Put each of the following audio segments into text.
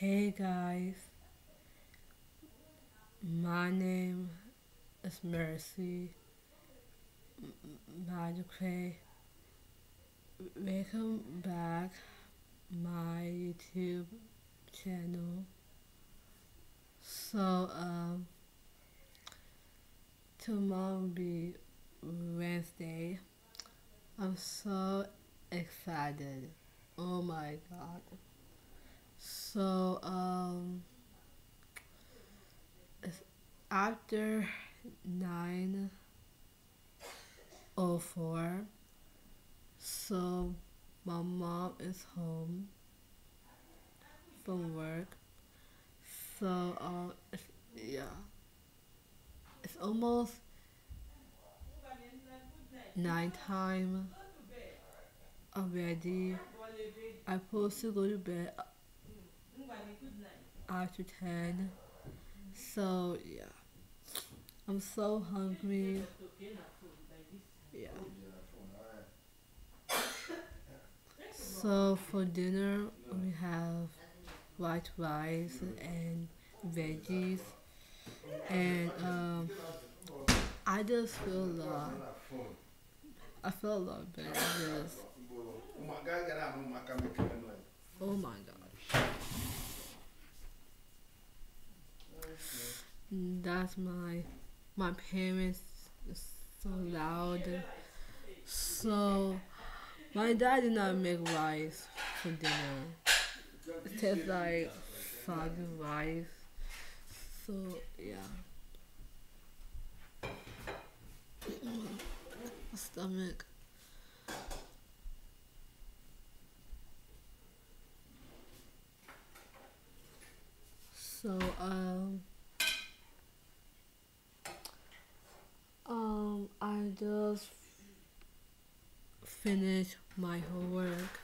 Hey guys, my name is Mercy Madukwe Welcome back my YouTube channel. So um tomorrow will be Wednesday. I'm so excited. Oh my god. So um after nine oh four. So my mom is home from work. So uh it's, yeah. It's almost night time already. I supposed to go to bed after 10. So, yeah. I'm so hungry. Yeah. So, for dinner, we have white rice and veggies. And um, I just feel a lot. I feel a lot better. Just, oh my god. That's my my parents so loud. So my dad did not make rice for dinner. It tastes like soggy rice. So yeah. Stomach. So um um I just finished my homework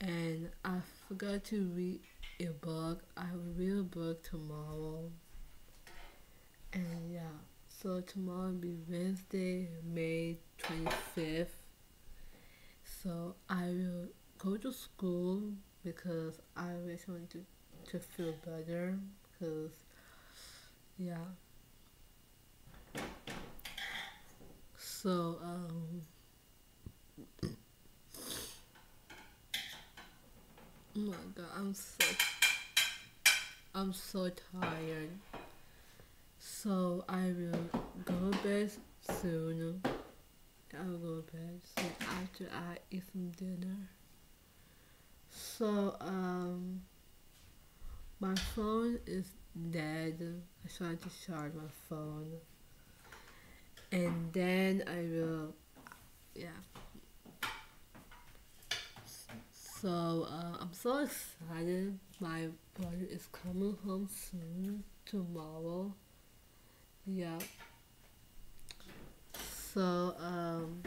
and I forgot to read a book. I will read a book tomorrow. And yeah, so tomorrow will be Wednesday, May 25th. So I will go to school because I always want to, to feel better because yeah. So um Oh my god, I'm so I'm so tired. So I will go to bed soon. I will go to bed soon after I eat some dinner. So um my phone is dead. I tried to charge my phone. And then I will yeah So uh, I'm so excited. My brother is coming home soon tomorrow. Yeah. So um.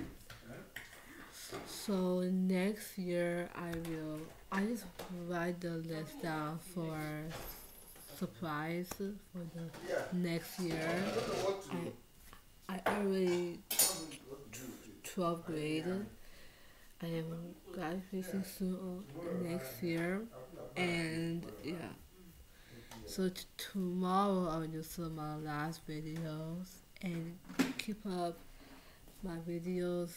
So next year I will. I just write the list down for surprise for the next year. I I already 12th grade. I am graduating soon next year, and yeah. So t- tomorrow I'll do some my last videos and keep up my videos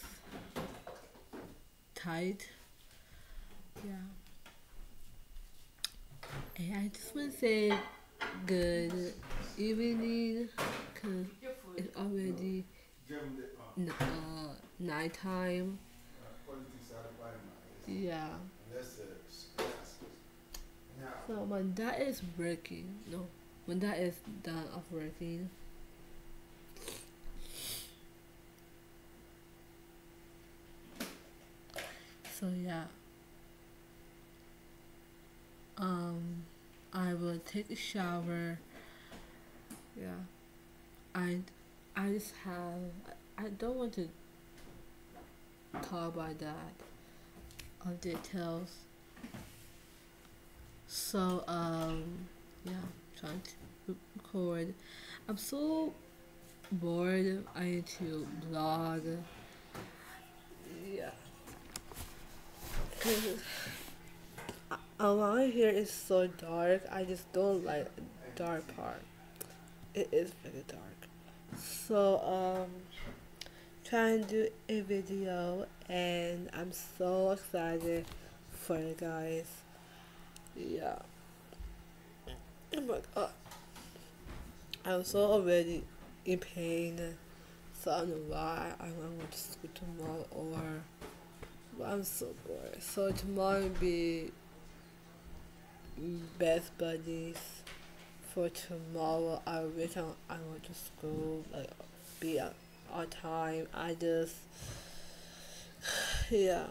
tight. Yeah. And I just want to say good evening because it's already n- uh, nighttime. Yeah. So when that is working, no, when that is done of working, so yeah. Um, I will take a shower. Yeah. I, I just have. I don't want to talk about that of details. So um yeah, trying to record. I'm so bored. I need to blog. Yeah. Cause around here is so dark. I just don't like dark part. It is very dark. So um, trying to do a video, and I'm so excited for you guys. Yeah. Oh my god. I'm so already in pain. So I don't know why I want to school tomorrow or but I'm so bored. So tomorrow will be best buddies for tomorrow. I wish I, I went to school, like be on time. I just yeah,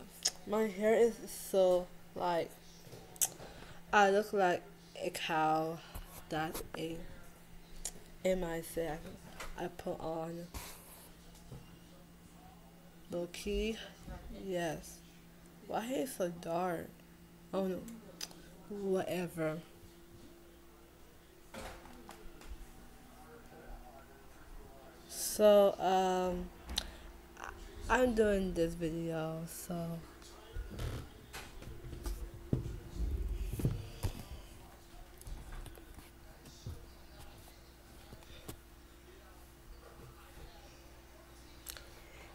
my hair is so like I look like a cow. That's a in myself. I put on low key. Yes. Why is so dark? Oh no. Whatever. So um I'm doing this video so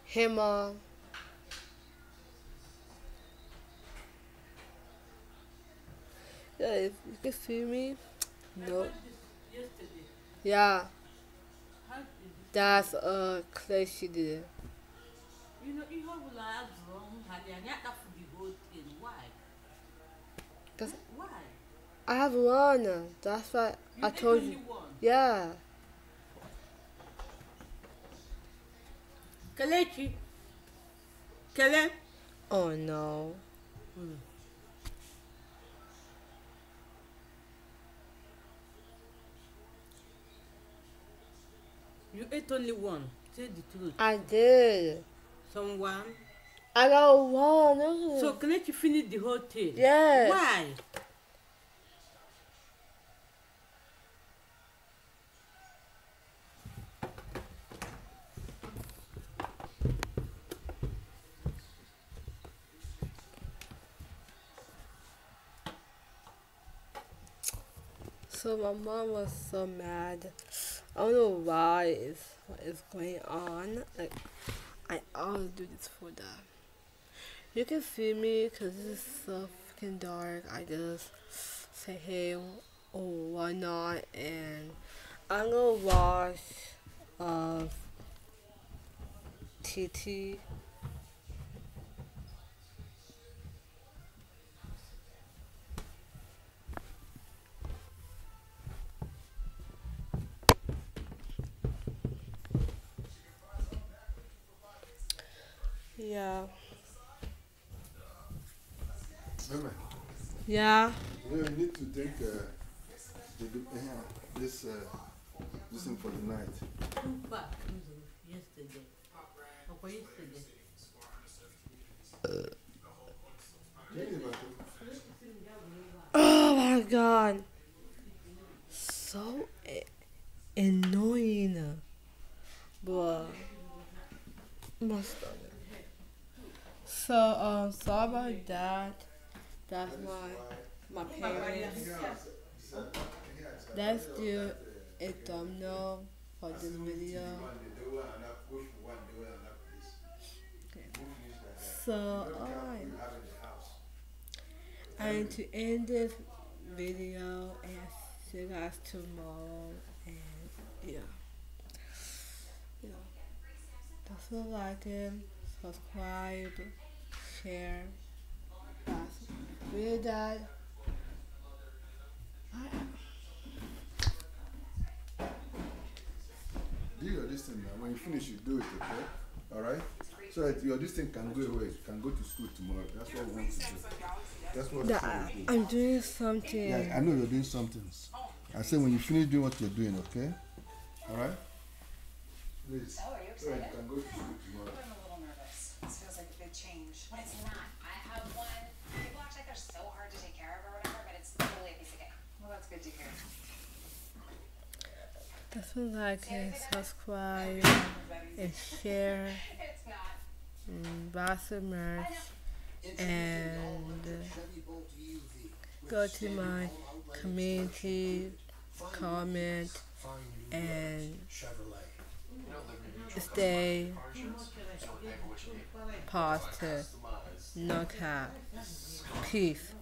Hey mom. Yeah, if you can see me. No. Yeah. That's uh, a clay she did. You know, you have like wrong, and you have to the whole thing. Why? Cause Why? I have one. That's why You I told you. One. Yeah. Kelechi. Kele. Oh no. Hmm. You ate only one. Tell the truth. I did. Someone. I got one. So Kelechi finished the whole thing. Yes. Why? So my mom was so mad. I don't know why is what is going on. Like I always do this for them. You can see me because this is so freaking dark. I just say hey or why not, and I'm gonna watch uh TT. Yeah. Mama, Yeah. you know, need to drink uh, the, uh, this uh, this thing for the night. Two back yesterday. Or yesterday. Oh my god. So annoying. But my stomach. So um sorry about that. That's my my parents. Let's do a thumbnail for this video. So alright. Need to end this video and see you guys tomorrow and yeah. Yeah. Don't forget like it, subscribe, share. That's really that. Do your this thing now. When you finish, you do it, okay? All right. So that your this thing can go away, You can go to school tomorrow. That's what we want to do. That's what that we do. I'm doing something. Yeah, I know you're doing something. I say when you finish doing what you're doing, okay? All right. Please. Oh, are you So you can go to school tomorrow. I'm a little nervous. This feels like a big change. It's not. I have one. People act like they're so hard to take care of or whatever, but it's totally a piece of cake. Well, that's good to hear. Don't like it, subscribe, and share. It's. And buy some merch. And go to my community, comment, and stay positive. No cap. Peace.